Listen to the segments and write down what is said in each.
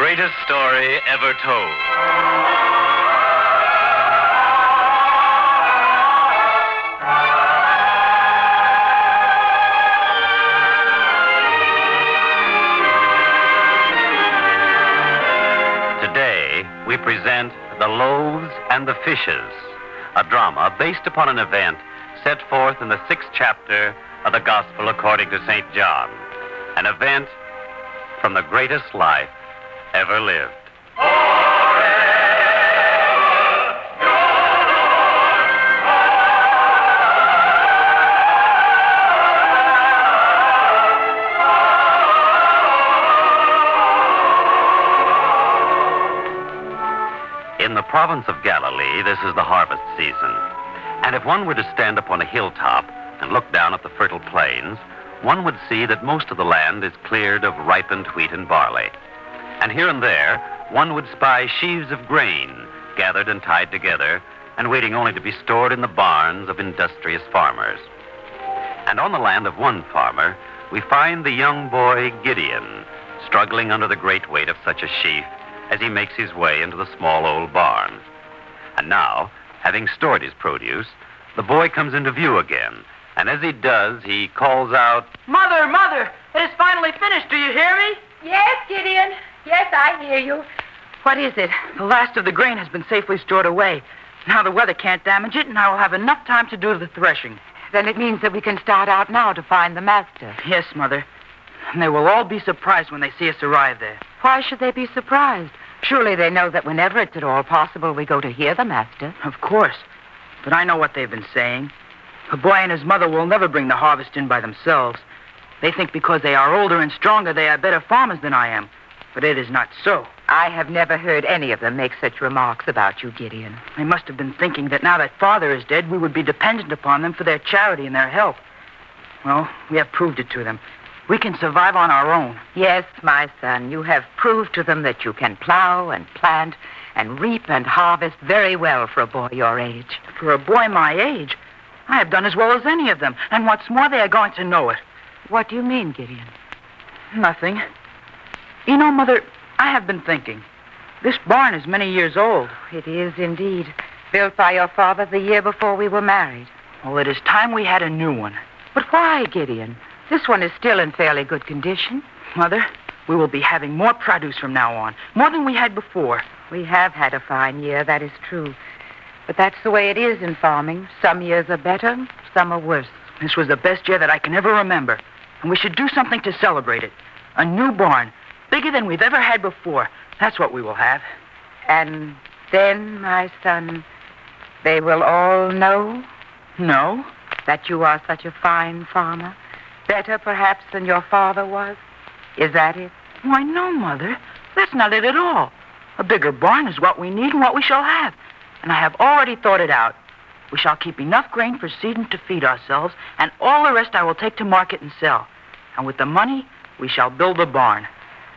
greatest story ever told. Today, we present The Loaves and the Fishes, a drama based upon an event set forth in the sixth chapter of the Gospel according to St. John, an event from the greatest life ever lived. In the province of Galilee, this is the harvest season. And if one were to stand upon a hilltop and look down at the fertile plains, one would see that most of the land is cleared of ripened wheat and barley. And here and there, one would spy sheaves of grain gathered and tied together and waiting only to be stored in the barns of industrious farmers. And on the land of one farmer, we find the young boy Gideon struggling under the great weight of such a sheaf as he makes his way into the small old barn. And now, having stored his produce, the boy comes into view again. And as he does, he calls out, Mother, Mother, it is finally finished. Do you hear me? Yes, Gideon. Yes, I hear you. What is it? The last of the grain has been safely stored away. Now the weather can't damage it, and I will have enough time to do the threshing. Then it means that we can start out now to find the master. Yes, Mother. And they will all be surprised when they see us arrive there. Why should they be surprised? Surely they know that whenever it's at all possible, we go to hear the master. Of course. But I know what they've been saying. The boy and his mother will never bring the harvest in by themselves. They think because they are older and stronger, they are better farmers than I am. But it is not so. I have never heard any of them make such remarks about you, Gideon. They must have been thinking that now that father is dead, we would be dependent upon them for their charity and their help. Well, we have proved it to them. We can survive on our own. Yes, my son, you have proved to them that you can plow and plant and reap and harvest very well for a boy your age. For a boy my age, I have done as well as any of them. And what's more, they are going to know it. What do you mean, Gideon? Nothing. You know, Mother, I have been thinking. This barn is many years old. Oh, it is indeed. Built by your father the year before we were married. Well, it is time we had a new one. But why, Gideon? This one is still in fairly good condition. Mother, we will be having more produce from now on, more than we had before. We have had a fine year, that is true. But that's the way it is in farming. Some years are better, some are worse. This was the best year that I can ever remember. And we should do something to celebrate it. A new barn, bigger than we've ever had before. That's what we will have. And then, my son, they will all know No? that you are such a fine farmer. Better, perhaps, than your father was. Is that it? Why, no, Mother. That's not it at all. A bigger barn is what we need and what we shall have. And I have already thought it out. We shall keep enough grain for seed and to feed ourselves, and all the rest I will take to market and sell. And with the money, we shall build a barn.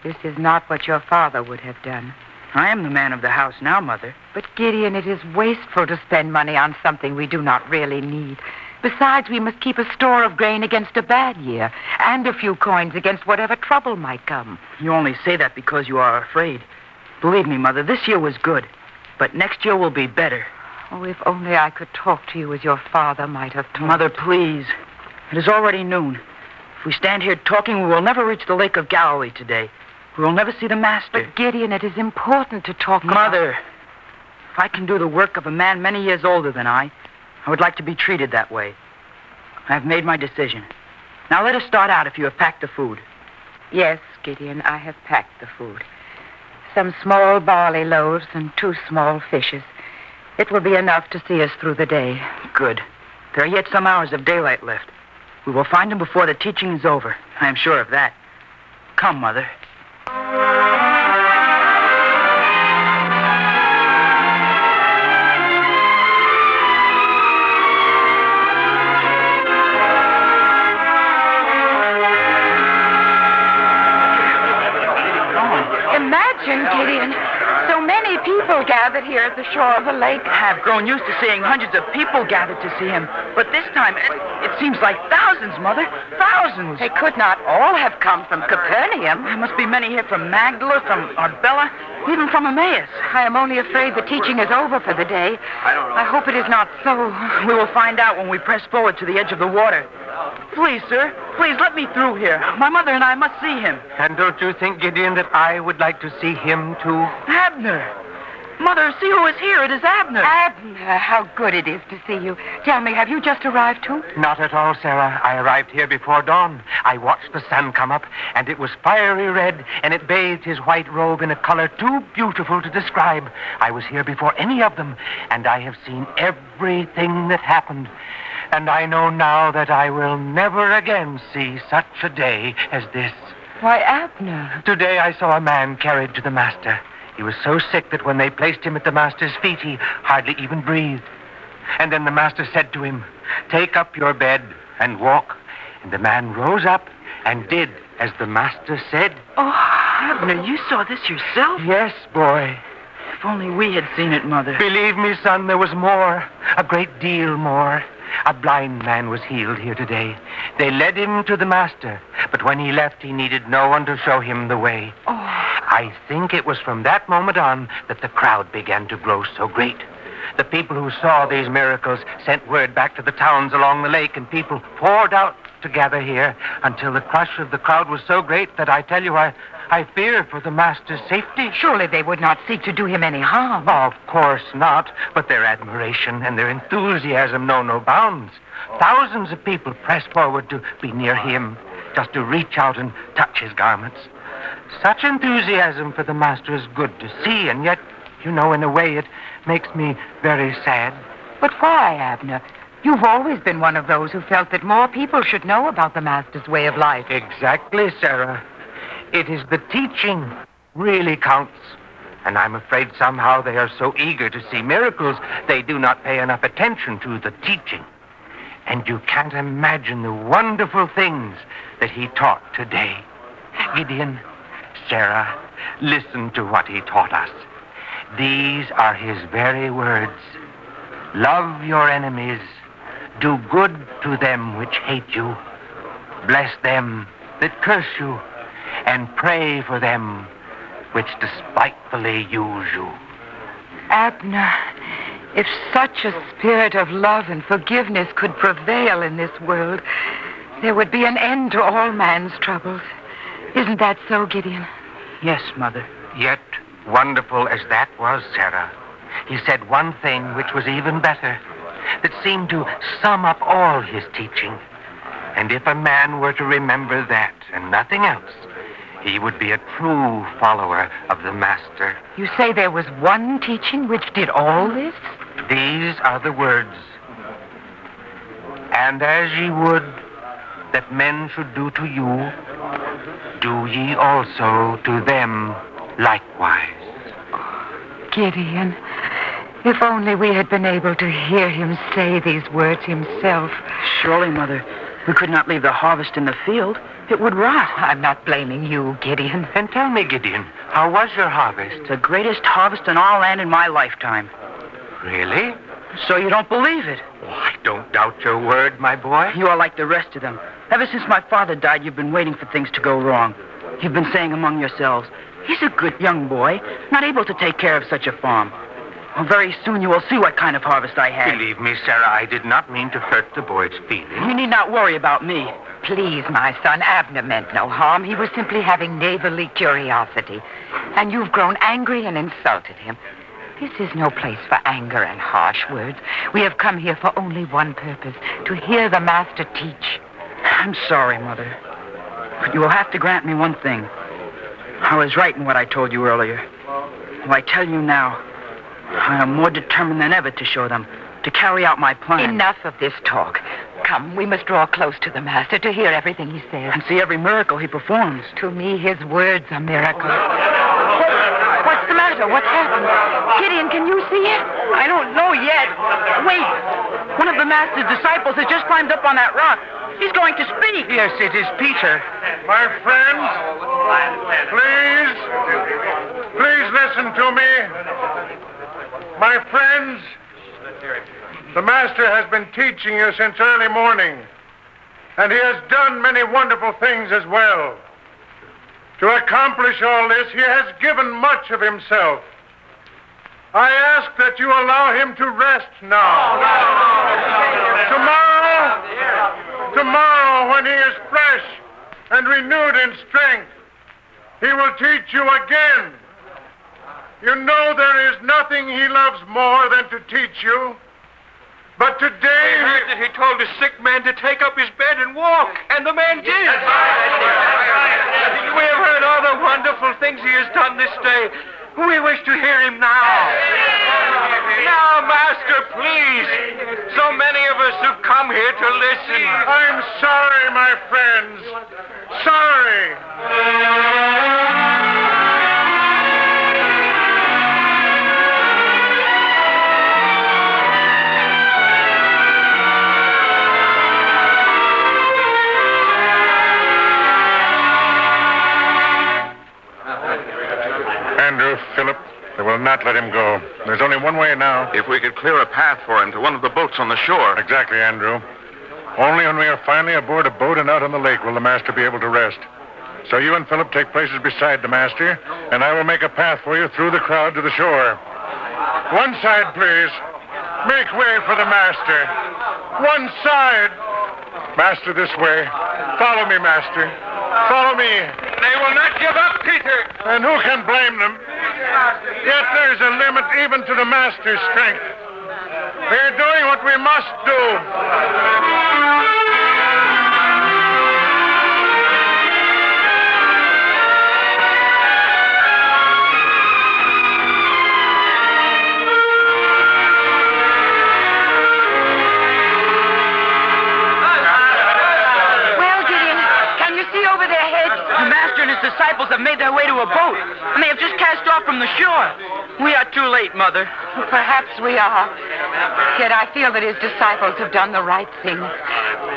This is not what your father would have done. I am the man of the house now, Mother. But, Gideon, it is wasteful to spend money on something we do not really need. Besides, we must keep a store of grain against a bad year, and a few coins against whatever trouble might come. You only say that because you are afraid. Believe me, Mother, this year was good. But next year will be better. Oh, if only I could talk to you as your father might have talked. Mother, please. It is already noon. If we stand here talking, we will never reach the Lake of Galilee today. We will never see the Master. But, Gideon, it is important to talk about- Mother, if I can do the work of a man many years older than I, I would like to be treated that way. I have made my decision. Now let us start out if you have packed the food. Yes, Gideon, I have packed the food. Some small barley loaves and two small fishes. It will be enough to see us through the day. Good. There are yet some hours of daylight left. We will find him before the teaching is over. I am sure of that. Come, Mother. Imagine, gathered here at the shore of the lake. I've grown used to seeing hundreds of people gathered to see him. But this time, it, it seems like thousands, Mother. Thousands. They could not all have come from Capernaum. There must be many here from Magdala, from Arbella, even from Emmaus. I am only afraid the teaching is over for the day. I don't know. I hope it is not so. We will find out when we press forward to the edge of the water. Please, sir, please let me through here. My mother and I must see him. And don't you think, Gideon, that I would like to see him, too? Abner. Mother, see who is here. It is Abner. Abner, how good it is to see you. Tell me, have you just arrived, too? Not at all, Sarah. I arrived here before dawn. I watched the sun come up, and it was fiery red, and it bathed his white robe in a color too beautiful to describe. I was here before any of them, and I have seen everything that happened. And I know now that I will never again see such a day as this. Why, Abner. Today I saw a man carried to the master. He was so sick that when they placed him at the master's feet, he hardly even breathed. And then the master said to him, Take up your bed and walk. And the man rose up and did as the master said. Oh, Abner, you saw this yourself? Yes, boy. If only we had seen it, Mother. Believe me, son, there was more. A great deal more. A blind man was healed here today. They led him to the master, but when he left, he needed no one to show him the way. Oh. I think it was from that moment on that the crowd began to grow so great. The people who saw these miracles sent word back to the towns along the lake, and people poured out to gather here until the crush of the crowd was so great that I tell you, I, I fear for the master's safety. Surely they would not seek to do him any harm. Of course not, but their admiration and their enthusiasm know no bounds. Thousands of people press forward to be near him, just to reach out and touch his garments. Such enthusiasm for the master is good to see, and yet, you know, in a way, it makes me very sad. But why, Abner? You've always been one of those who felt that more people should know about the master's way of life. Exactly, Sarah. It is the teaching really counts. And I'm afraid somehow they are so eager to see miracles, they do not pay enough attention to the teaching. And you can't imagine the wonderful things that he taught today. Gideon, Sarah, listen to what he taught us. These are his very words. Love your enemies. Do good to them which hate you. Bless them that curse you. And pray for them which despitefully use you. Abner, if such a spirit of love and forgiveness could prevail in this world, there would be an end to all man's troubles. Isn't that so, Gideon? Yes, Mother. Yet, wonderful as that was, Sarah, he said one thing which was even better, that seemed to sum up all his teaching. And if a man were to remember that and nothing else, he would be a true follower of the Master. You say there was one teaching which did all this? These are the words. And as ye would that men should do to you, do ye also to them likewise. Gideon, if only we had been able to hear him say these words himself. Surely, Mother, we could not leave the harvest in the field. It would rot. I'm not blaming you, Gideon. And tell me, Gideon, how was your harvest? The greatest harvest in all land in my lifetime. Really? So you don't believe it? Oh, I don't doubt your word, my boy. You are like the rest of them. Ever since my father died, you've been waiting for things to go wrong. You've been saying among yourselves, he's a good young boy, not able to take care of such a farm. Well, very soon you will see what kind of harvest I had. Believe me, Sarah, I did not mean to hurt the boy's feelings. You need not worry about me. Please, my son, Abner meant no harm. He was simply having neighborly curiosity. And you've grown angry and insulted him. This is no place for anger and harsh words. We have come here for only one purpose to hear the Master teach. I'm sorry, Mother. But you will have to grant me one thing. I was right in what I told you earlier. Well, I tell you now, I am more determined than ever to show them, to carry out my plan. Enough of this talk. Come, we must draw close to the Master to hear everything he says. And see every miracle he performs. To me, his words are miracles. What's matter? What's happened? Gideon, can you see it? I don't know yet. Wait. One of the Master's disciples has just climbed up on that rock. He's going to speak. Yes, it is Peter. My friends, please, please listen to me. My friends, the Master has been teaching you since early morning, and he has done many wonderful things as well. To accomplish all this, he has given much of himself. I ask that you allow him to rest now. Tomorrow, tomorrow, when he is fresh and renewed in strength, he will teach you again. You know there is nothing he loves more than to teach you. But today. We heard that he told a sick man to take up his bed and walk, and the man did. We have heard all the wonderful things he has done this day. We wish to hear him now. Now, Master, please. So many of us have come here to listen. I'm sorry, my friends. Sorry. Philip, they will not let him go. There's only one way now. If we could clear a path for him to one of the boats on the shore. Exactly, Andrew. Only when we are finally aboard a boat and out on the lake will the master be able to rest. So you and Philip take places beside the master, and I will make a path for you through the crowd to the shore. One side, please. Make way for the master. One side. Master, this way. Follow me, master. Follow me. They will not give up, Peter. And who can blame them? Yet there's a limit even to the master's strength. They're doing what we must do. Disciples have made their way to a boat, and they have just cast off from the shore. We are too late, Mother. Perhaps we are. Yet I feel that his disciples have done the right thing.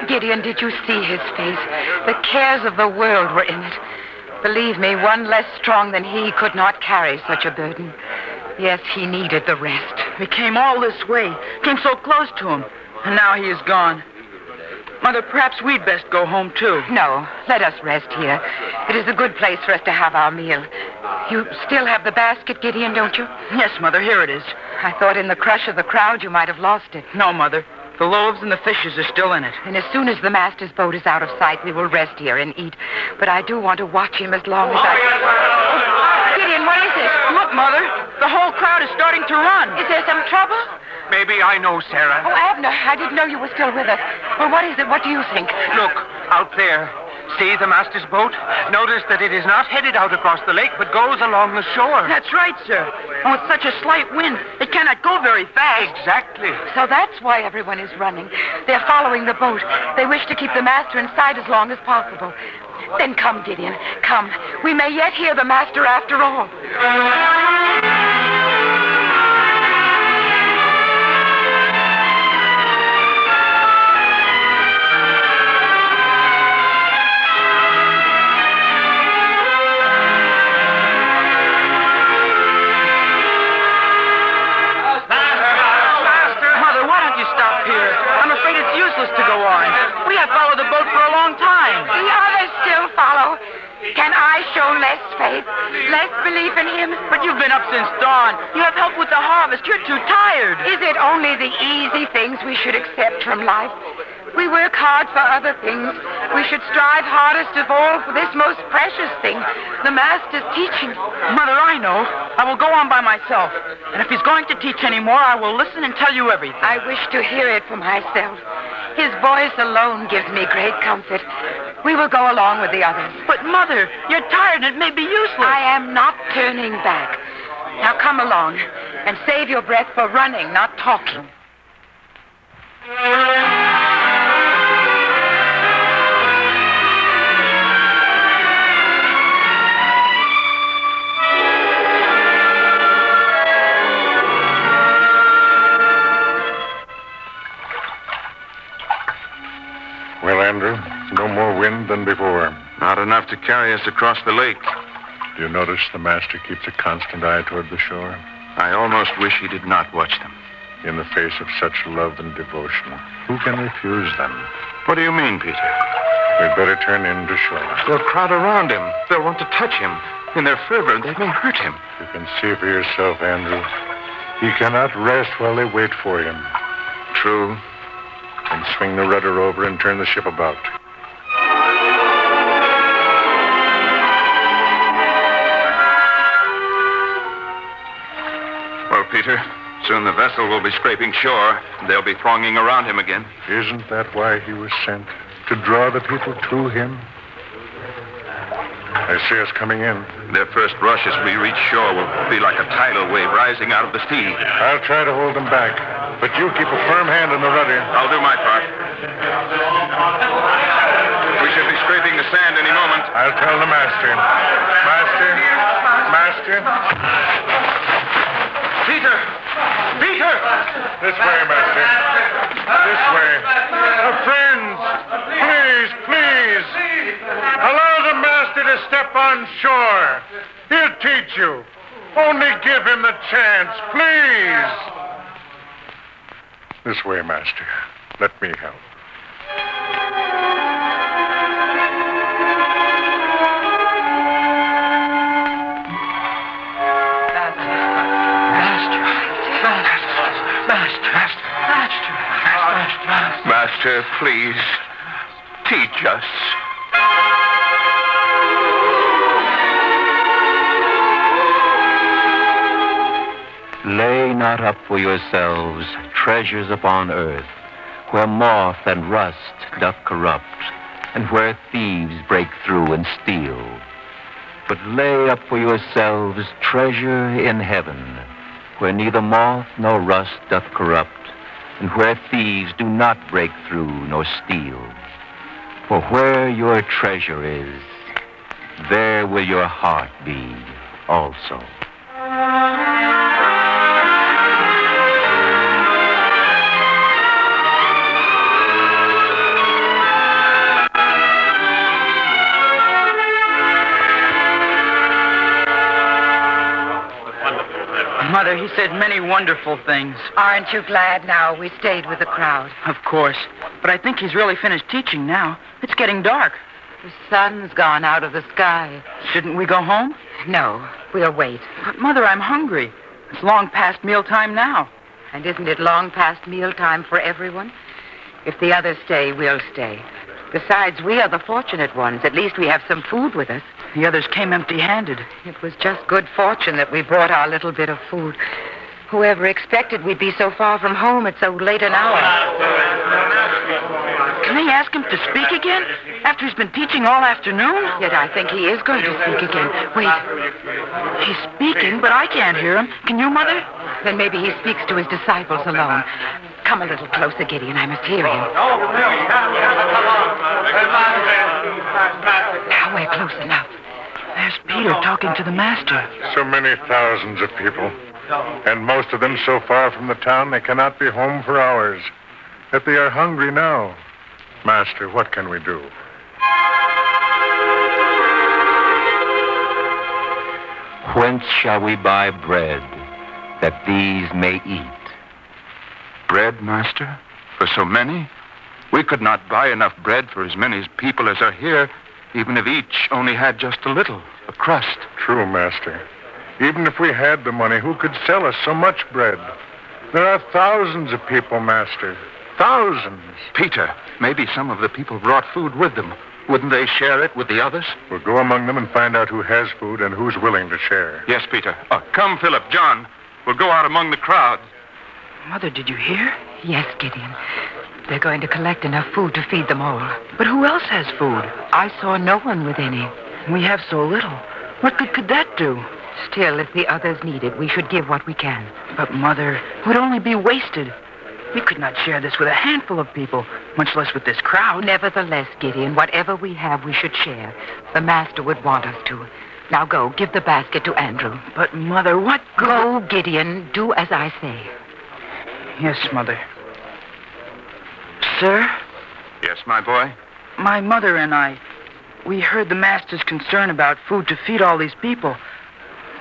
Gideon, did you see his face? The cares of the world were in it. Believe me, one less strong than he could not carry such a burden. Yes, he needed the rest. We came all this way, came so close to him, and now he is gone. Mother, perhaps we'd best go home, too. No, let us rest here. It is a good place for us to have our meal. You still have the basket, Gideon, don't you? Yes, Mother, here it is. I thought in the crush of the crowd you might have lost it. No, Mother. The loaves and the fishes are still in it. And as soon as the master's boat is out of sight, we will rest here and eat. But I do want to watch him as long as I. Oh, Gideon, what is it? Look, Mother. The whole crowd is starting to run. Is there some trouble? Maybe I know, Sarah. Oh, Abner, I didn't know you were still with us. Well, what is it? What do you think? Look, out there. See the master's boat? Notice that it is not headed out across the lake, but goes along the shore. That's right, sir. Oh, with such a slight wind, it cannot go very fast. Exactly. So that's why everyone is running. They're following the boat. They wish to keep the master in sight as long as possible. Then come, Gideon. Come. We may yet hear the master after all. For other things. We should strive hardest of all for this most precious thing, the Master's teaching. Mother, I know. I will go on by myself. And if he's going to teach any more, I will listen and tell you everything. I wish to hear it for myself. His voice alone gives me great comfort. We will go along with the others. But, Mother, you're tired and it may be useless. I am not turning back. Now come along and save your breath for running, not talking. More wind than before. Not enough to carry us across the lake. Do you notice the master keeps a constant eye toward the shore? I almost wish he did not watch them. In the face of such love and devotion, who can refuse them? What do you mean, Peter? We'd better turn in to shore. They'll crowd around him. They'll want to touch him. In their fervor, they may hurt him. You can see for yourself, Andrew. He cannot rest while they wait for him. True. And swing the rudder over and turn the ship about. Peter, soon the vessel will be scraping shore. They'll be thronging around him again. Isn't that why he was sent? To draw the people to him? I see us coming in. Their first rush as we reach shore will be like a tidal wave rising out of the sea. I'll try to hold them back. But you keep a firm hand on the rudder. I'll do my part. We should be scraping the sand any moment. I'll tell the master. Master? Master? Peter! Peter! This way, master. This way. Uh, friends, please, please. Allow the master to step on shore. He'll teach you. Only give him the chance, please. This way, master. Let me help. Master, please, teach us. Lay not up for yourselves treasures upon earth, where moth and rust doth corrupt, and where thieves break through and steal. But lay up for yourselves treasure in heaven, where neither moth nor rust doth corrupt, and where thieves do not break through nor steal. For where your treasure is, there will your heart be also. Mother, he said many wonderful things. Aren't you glad now we stayed with the crowd? Of course. But I think he's really finished teaching now. It's getting dark. The sun's gone out of the sky. Shouldn't we go home? No, we'll wait. But, Mother, I'm hungry. It's long past mealtime now. And isn't it long past mealtime for everyone? If the others stay, we'll stay. Besides, we are the fortunate ones. At least we have some food with us. The others came empty handed. It was just good fortune that we brought our little bit of food. Whoever expected we'd be so far from home at so late an hour? Can they ask him to speak again? After he's been teaching all afternoon? Yet I think he is going to speak again. Wait. He's speaking, but I can't hear him. Can you, Mother? Then maybe he speaks to his disciples alone. Come a little closer, Gideon. I must hear him. Now we're close enough. There's Peter talking to the master. So many thousands of people. And most of them so far from the town they cannot be home for hours. Yet they are hungry now. Master, what can we do? Whence shall we buy bread that these may eat? Bread, Master? For so many? We could not buy enough bread for as many people as are here, even if each only had just a little, a crust. True, Master. Even if we had the money, who could sell us so much bread? There are thousands of people, Master. Thousands. Peter, maybe some of the people brought food with them. Wouldn't they share it with the others? We'll go among them and find out who has food and who's willing to share. Yes, Peter. Oh, come, Philip, John. We'll go out among the crowd. Mother, did you hear? Yes, Gideon. They're going to collect enough food to feed them all. But who else has food? I saw no one with any. We have so little. What good could that do? Still, if the others need it, we should give what we can. But, Mother, it would only be wasted. We could not share this with a handful of people, much less with this crowd. Nevertheless, Gideon, whatever we have, we should share. The master would want us to. Now go, give the basket to Andrew. But, Mother, what good... Go, Gideon. Do as I say. Yes, Mother. Sir? Yes, my boy? My mother and I, we heard the master's concern about food to feed all these people.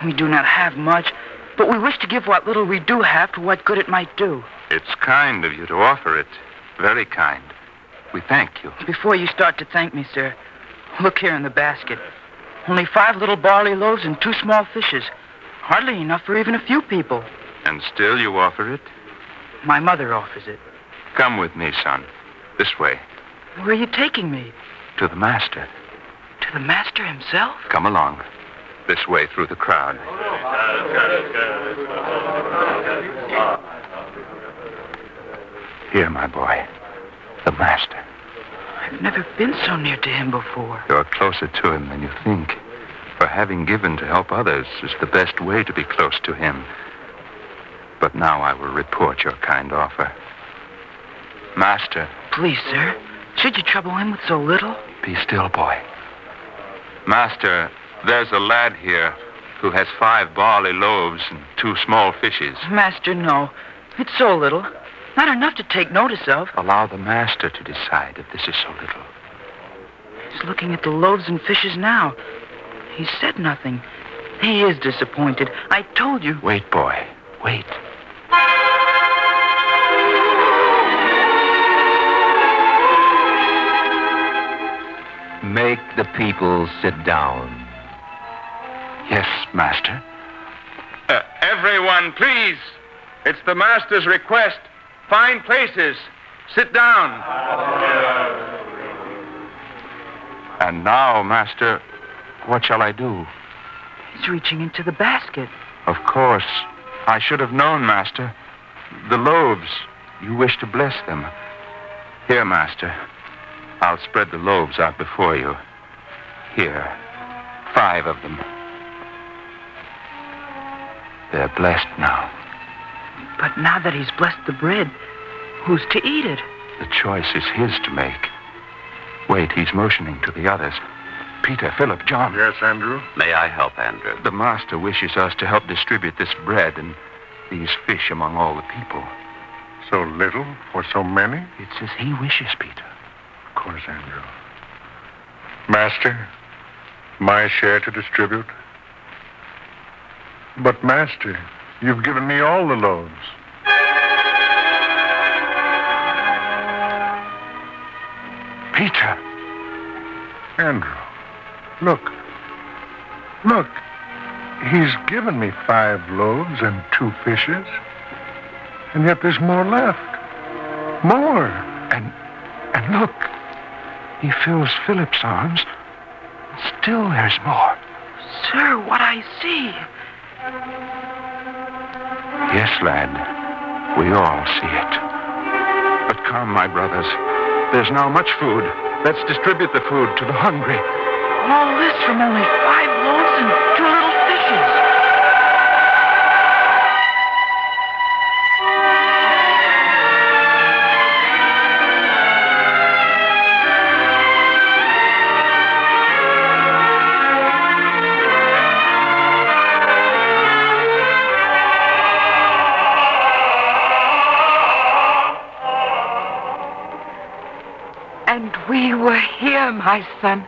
We do not have much, but we wish to give what little we do have to what good it might do. It's kind of you to offer it. Very kind. We thank you. Before you start to thank me, sir, look here in the basket. Only five little barley loaves and two small fishes. Hardly enough for even a few people. And still you offer it? My mother offers it. Come with me, son. This way. Where are you taking me? To the master. To the master himself? Come along. This way through the crowd. Here, my boy. The master. I've never been so near to him before. You're closer to him than you think. For having given to help others is the best way to be close to him. But now I will report your kind offer. Master, Please, sir. Should you trouble him with so little? be still, boy. Master, there's a lad here who has five barley loaves and two small fishes. Master, no. It's so little. Not enough to take notice of. Allow the master to decide if this is so little. He's looking at the loaves and fishes now. He said nothing. He is disappointed. I told you. Wait, boy. Wait. Make the people sit down. Yes, master. Uh, everyone, please. It's the master's request. Find places. Sit down. And now, master, what shall I do? He's reaching into the basket. Of course. I should have known, master. The loaves. You wish to bless them. Here, master. I'll spread the loaves out before you. Here. Five of them. They're blessed now. But now that he's blessed the bread, who's to eat it? The choice is his to make. Wait, he's motioning to the others. Peter, Philip, John. Yes, Andrew? May I help, Andrew? The master wishes us to help distribute this bread and these fish among all the people. So little for so many? It's as he wishes, Peter. Of course, Andrew. Master, my share to distribute. But, Master, you've given me all the loaves. Peter, Andrew, look. Look. He's given me five loaves and two fishes. And yet there's more left. More. and and look, he fills Philip's arms. Still, there's more. Sir, what I see. Yes, lad, we all see it. But come, my brothers. There's now much food. Let's distribute the food to the hungry. All this from only five loaves and two little fishes. And we were here, my son.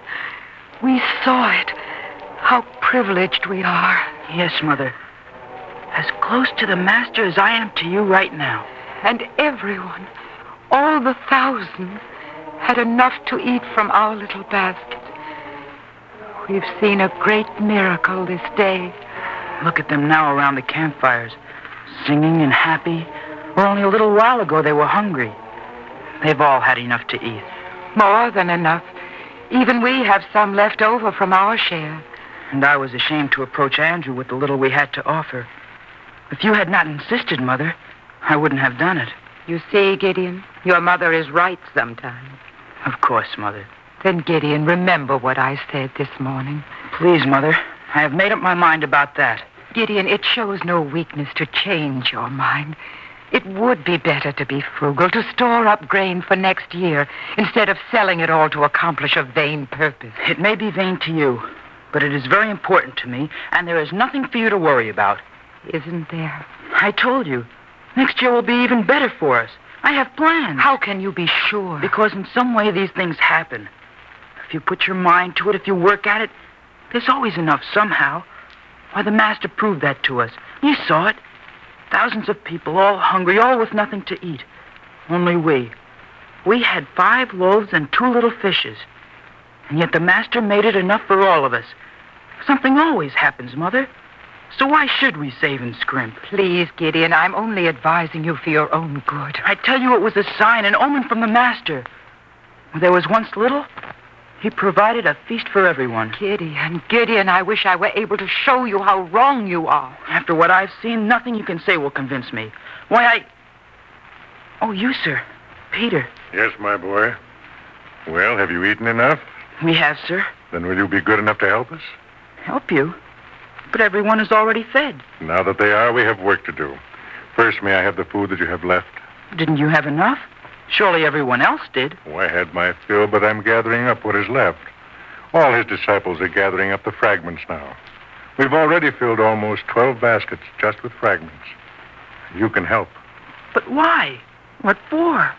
We saw it. How privileged we are. Yes, Mother. As close to the Master as I am to you right now. And everyone, all the thousands, had enough to eat from our little basket. We've seen a great miracle this day. Look at them now around the campfires, singing and happy. Where only a little while ago they were hungry. They've all had enough to eat. More than enough. Even we have some left over from our share. And I was ashamed to approach Andrew with the little we had to offer. If you had not insisted, Mother, I wouldn't have done it. You see, Gideon, your mother is right sometimes. Of course, Mother. Then, Gideon, remember what I said this morning. Please, Mother. I have made up my mind about that. Gideon, it shows no weakness to change your mind. It would be better to be frugal, to store up grain for next year, instead of selling it all to accomplish a vain purpose. It may be vain to you, but it is very important to me, and there is nothing for you to worry about. Isn't there? I told you. Next year will be even better for us. I have plans. How can you be sure? Because in some way these things happen. If you put your mind to it, if you work at it, there's always enough somehow. Why, the Master proved that to us. You saw it. Thousands of people, all hungry, all with nothing to eat. Only we. We had five loaves and two little fishes. And yet the Master made it enough for all of us. Something always happens, Mother. So why should we save and scrimp? Please, Gideon, I'm only advising you for your own good. I tell you, it was a sign, an omen from the Master. There was once little, he provided a feast for everyone. Gideon, Gideon, I wish I were able to show you how wrong you are. After what I've seen, nothing you can say will convince me. Why, I. Oh, you, sir. Peter. Yes, my boy. Well, have you eaten enough? We have, sir. Then will you be good enough to help us? Help you? But everyone is already fed. Now that they are, we have work to do. First, may I have the food that you have left? Didn't you have enough? Surely everyone else did. Oh, I had my fill, but I'm gathering up what is left. All his disciples are gathering up the fragments now. We've already filled almost 12 baskets just with fragments. You can help. But why? What for?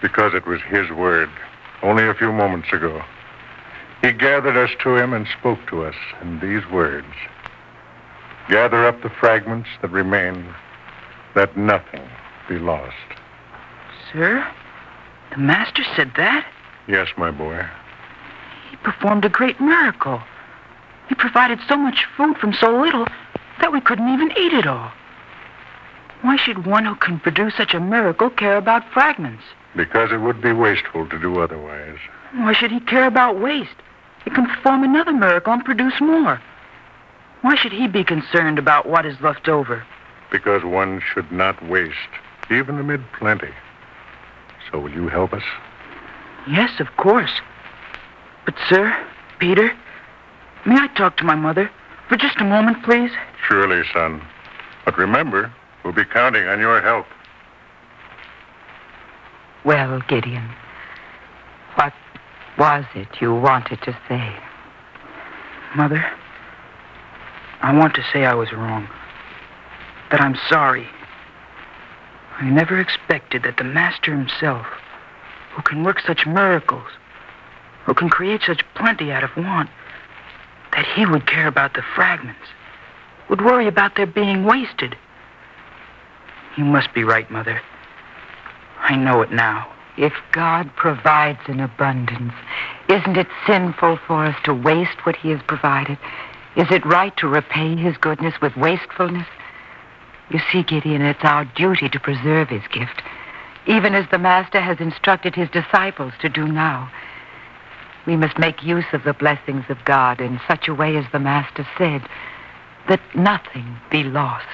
Because it was his word, only a few moments ago. He gathered us to him and spoke to us in these words Gather up the fragments that remain, that nothing be lost. Sir? The Master said that? Yes, my boy. He performed a great miracle. He provided so much food from so little that we couldn't even eat it all. Why should one who can produce such a miracle care about fragments? Because it would be wasteful to do otherwise. Why should he care about waste? He can perform another miracle and produce more. Why should he be concerned about what is left over? Because one should not waste, even amid plenty. So will you help us? Yes, of course. But, sir, Peter, may I talk to my mother for just a moment, please? Surely, son. But remember, we'll be counting on your help. Well, Gideon, what was it you wanted to say? Mother, I want to say I was wrong. That I'm sorry. I never expected that the Master himself, who can work such miracles, who can create such plenty out of want, that he would care about the fragments, would worry about their being wasted. You must be right, Mother. I know it now. If God provides in abundance, isn't it sinful for us to waste what he has provided? Is it right to repay his goodness with wastefulness? You see, Gideon, it's our duty to preserve his gift, even as the Master has instructed his disciples to do now. We must make use of the blessings of God in such a way as the Master said, that nothing be lost.